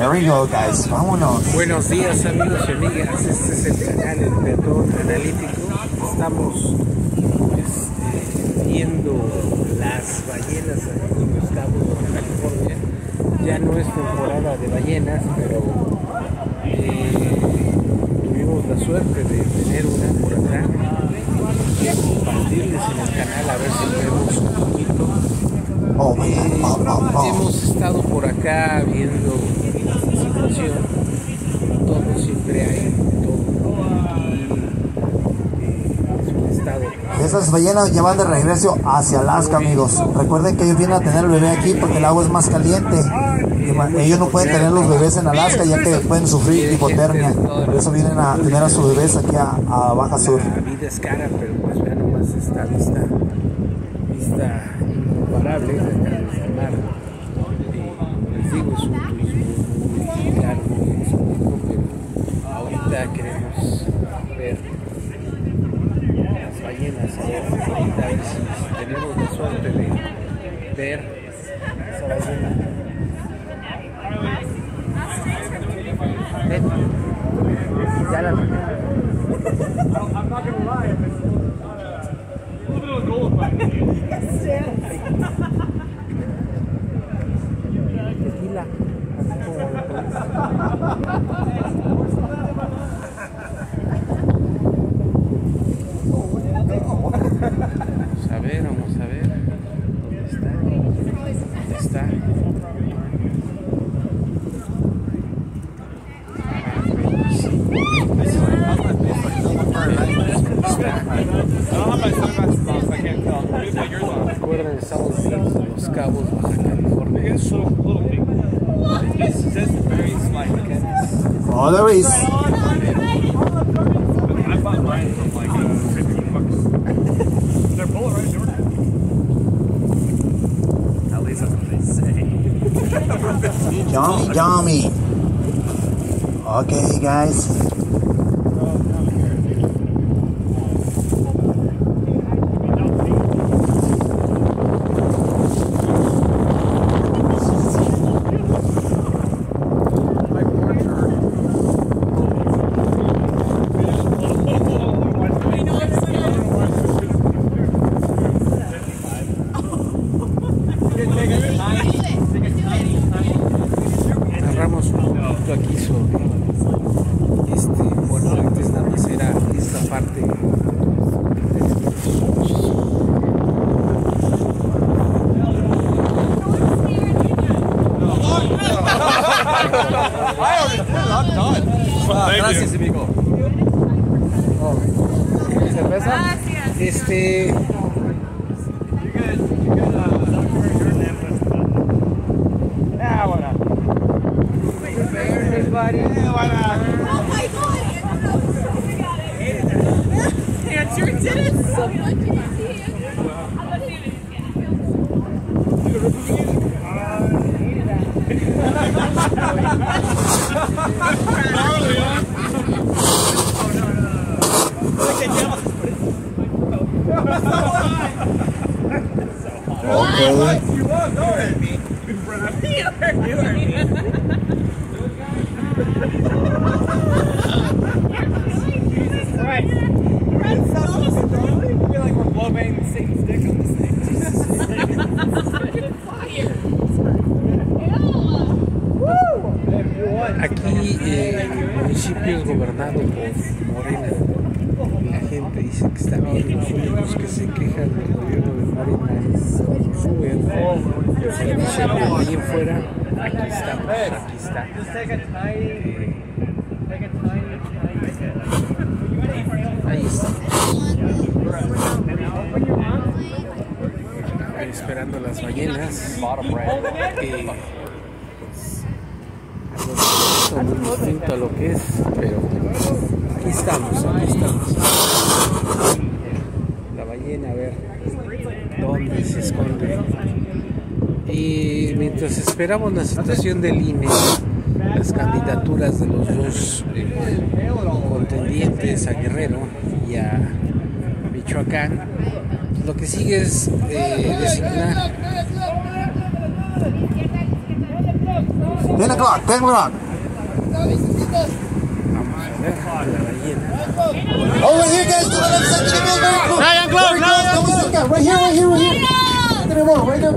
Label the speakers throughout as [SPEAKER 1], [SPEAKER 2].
[SPEAKER 1] There we go, guys. Vámonos.
[SPEAKER 2] Buenos días, amigos y amigas. Este es el canal El Peatrón Analítico. Estamos eh, viendo las ballenas aquí en Los California. Ya no es temporada de ballenas, pero eh, tuvimos la suerte de tener una por acá y compartirles en el canal a ver si vemos un poquito.
[SPEAKER 1] Oh.
[SPEAKER 2] Eh, hemos estado por acá viendo la situación, todo siempre hay, todo. Y, eh, es un estado.
[SPEAKER 1] Esas ballenas ya van de regreso hacia Alaska, amigos. Recuerden que ellos vienen a tener el bebé aquí porque el agua es más caliente. Ellos no pueden tener los bebés en Alaska ya que pueden sufrir hipotermia. Por eso vienen a tener a sus bebés aquí a, Baja Sur.
[SPEAKER 2] Pero pues vean nomás esta vista, vista incomparable Hey.
[SPEAKER 1] Oh, there he is. They're polarized.
[SPEAKER 3] At least that's what they say.
[SPEAKER 1] Dummy, dummy. Okay, guys.
[SPEAKER 2] Poquito aquí sobre este bueno antes nada más era esta parte
[SPEAKER 3] Gracias, amigo.
[SPEAKER 2] ¿Quieres cerveza?
[SPEAKER 4] Gracias.
[SPEAKER 2] este everybody. Yeah, why not?
[SPEAKER 4] Oh my god, Andrew. Oh Andrew did it so much. Look at jealous.
[SPEAKER 1] What?
[SPEAKER 2] Aquí eh, el municipio es gobernado por Morena la gente dice que está bien los únicos que se quejan del gobierno de Morena suben servicio pero de ahí fuera aquí estamos aquí está Eh, ahí estamos esperando las ballenas eh, algo muy distinto a lo que es pero aquí estamos aquí estamos. La ballena a ver dónde se esconde y mientras esperamos la situación del INE las candidaturas de los dos eh, contendientes a Guerrero y a Michoacán lo que sigue es eh, designar.
[SPEAKER 1] Ten o'clock, ten o'clock. Over here, guys, to the left side. Check it out, very close.
[SPEAKER 3] Ryan, close,
[SPEAKER 1] Very close.
[SPEAKER 3] Ryan.
[SPEAKER 1] Don't be so Right here, right here, right here. Look at it roll, right there.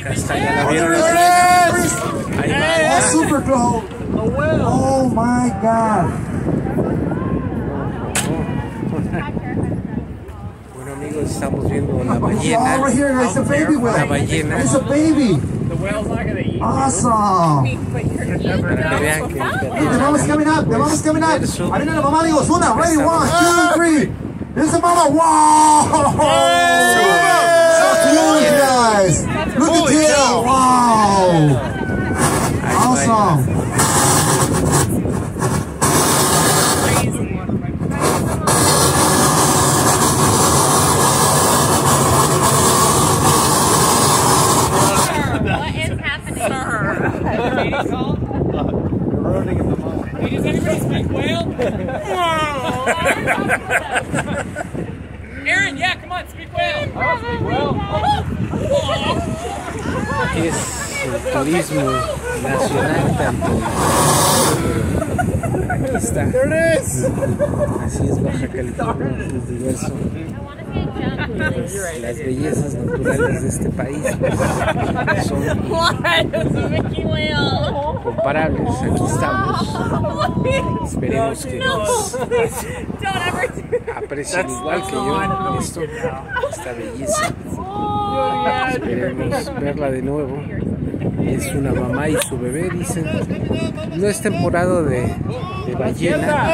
[SPEAKER 2] Acá está, ya la vieron.
[SPEAKER 1] Yes!
[SPEAKER 2] Ahí va.
[SPEAKER 1] Oh, super close. Oh my God.
[SPEAKER 2] Bueno amigos, estamos viendo la
[SPEAKER 1] Oh,
[SPEAKER 2] ballena.
[SPEAKER 1] right here, guys, the baby whale.
[SPEAKER 2] La ballena.
[SPEAKER 1] It's a baby. Awesome.
[SPEAKER 2] Para que vean que
[SPEAKER 1] Hey, the mama's coming up. The mama's coming up. Ahí viene la mamá, amigos. Una, ready, one, two, three. Here's the mama. Wow. So cute, guys. Look at you. Wow. Awesome.
[SPEAKER 5] Hey, does anybody speak whale? Aaron, yeah, come on, speak whale.
[SPEAKER 2] es el turismo nacional tanto. Aquí está. Así es Baja California, es diverso. Pues, las bellezas naturales de este país pues, son comparables. Aquí estamos. Esperemos que nos aprecien igual que yo esto, esta belleza. Esperemos verla de nuevo. Es una mamá y su bebé, dicen. No es temporada de, de ballena,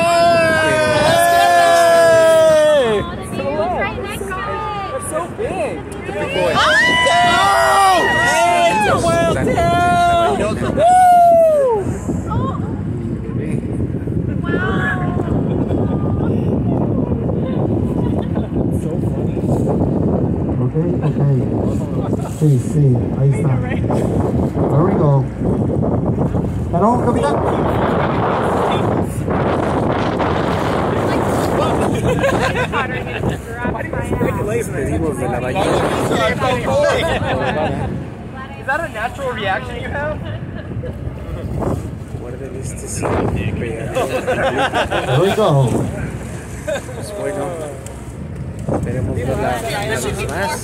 [SPEAKER 1] sí,
[SPEAKER 2] De la ballena.
[SPEAKER 5] Is that a natural reaction you have?
[SPEAKER 2] Guarden este siempre.
[SPEAKER 1] We go.
[SPEAKER 2] Pues bueno, esperemos verla más.